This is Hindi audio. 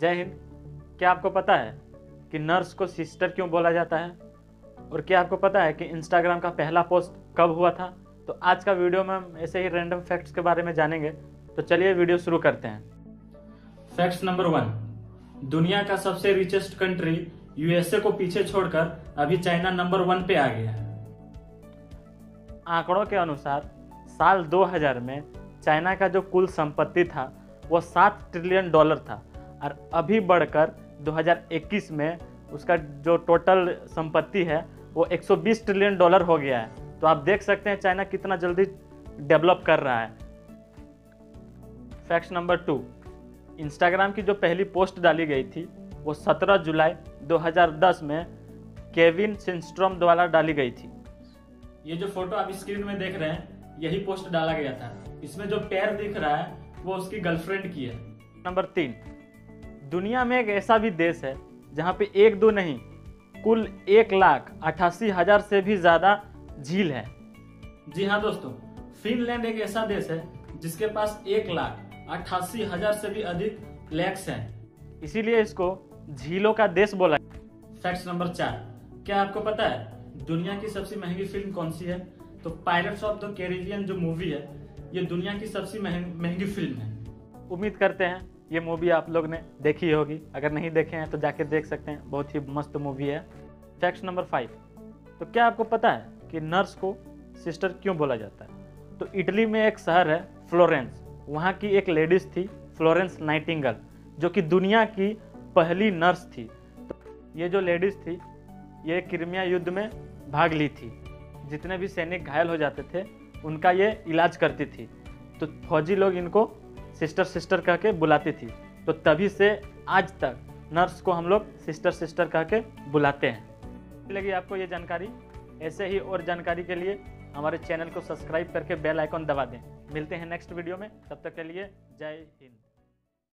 जय हिंद। क्या आपको पता है कि नर्स को सिस्टर क्यों बोला जाता है? और क्या आपको पता है कि इंस्टाग्राम का पहला पोस्ट कब हुआ था? तो आज का वीडियो में हम ऐसे ही रैंडम फैक्ट्स के बारे में जानेंगे। तो चलिए वीडियो शुरू करते हैं। फैक्ट्स नंबर वन दुनिया का सबसे रिचेस्ट कंट्री यूएसए को पीछे छोड़कर अभी चाइना नंबर वन पे आ गया है। आंकड़ों के अनुसार साल 2000 में चाइना का जो कुल संपत्ति था वो सात ट्रिलियन डॉलर था। और अभी बढ़कर 2021 में उसका जो टोटल संपत्ति है, वो 120 ट्रिलियन डॉलर हो गया है। तो आप देख सकते हैं चाइना कितना जल्दी डेवलप कर रहा है। फैक्ट नंबर टू इंस्टाग्राम की जो पहली पोस्ट डाली गई थी, वो 17 जुलाई 2010 में केविन सिंस्ट्रोम द्वारा डाली गई थी। ये जो फ़ोटो आप स्क्रीन में देख रहे हैं, यही पोस्ट डाला गया था। इसमें जो पैर दिख रहा है, वो उसकी गर्लफ्रेंड की है। नंबर तीन दुनिया में एक ऐसा भी देश है जहाँ पे एक दो नहीं कुल एक लाख अठासी हज़ार से भी ज़्यादा झील है। जी हाँ दोस्तों फिनलैंड एक ऐसा देश है जिसके पास एक लाख अट्ठासी हज़ार से भी अधिक लेक्स हैं। इसीलिए इसको झीलों का देश बोला फैक्ट नंबर चार क्या आपको पता है दुनिया की सबसे महँगी फ़िल्म कौन सी है? तो पायलट्स ऑफ़ द कैरिबियन जो मूवी है ये दुनिया की सबसे महँगी फ़िल्म है। उम्मीद करते हैं ये मूवी आप लोग ने देखी होगी। अगर नहीं देखे हैं तो जाके देख सकते हैं। बहुत ही मस्त मूवी है। फैक्ट नंबर फाइव तो क्या आपको पता है कि नर्स को सिस्टर क्यों बोला जाता है? तो इटली में एक शहर है फ्लोरेंस वहाँ की एक लेडीज़ थी फ्लोरेंस नाइटिंगल जो कि दुनिया की पहली नर्स थी। तो ये जो लेडीज़ थी, ये क्रिमिया युद्ध में भाग ली थी। जितने भी सैनिक घायल हो जाते थे, उनका ये इलाज करती थी। तो फौजी लोग इनको सिस्टर सिस्टर कह के बुलाती थी। तो तभी से आज तक नर्स को हम लोग सिस्टर सिस्टर कह के बुलाते हैं। लगी आपको ये जानकारी? ऐसे ही और जानकारी के लिए हमारे चैनल को सब्सक्राइब करके बेल आइकॉन दबा दें। मिलते हैं नेक्स्ट वीडियो में। तब तक के लिए जय हिंद।